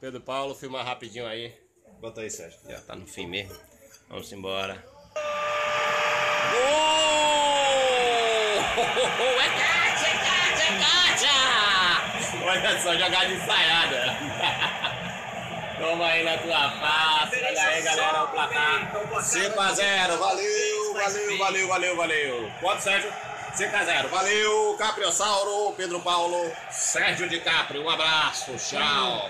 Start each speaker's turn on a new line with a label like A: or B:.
A: Pedro Paulo, filmar rapidinho aí.
B: Bota aí, Sérgio.
A: Já tá no fim mesmo. Vamos embora. Gol! É caixa, é caixa, é caixa! Olha só, jogada ensaiada. Toma aí na tua face. Olha aí, galera, o placar. 5x0. Valeu, valeu, valeu, valeu, valeu. Quanto, Sérgio? 5x0. Valeu, Capriossauro, Pedro Paulo, Sérgio de Capri. Um abraço, tchau.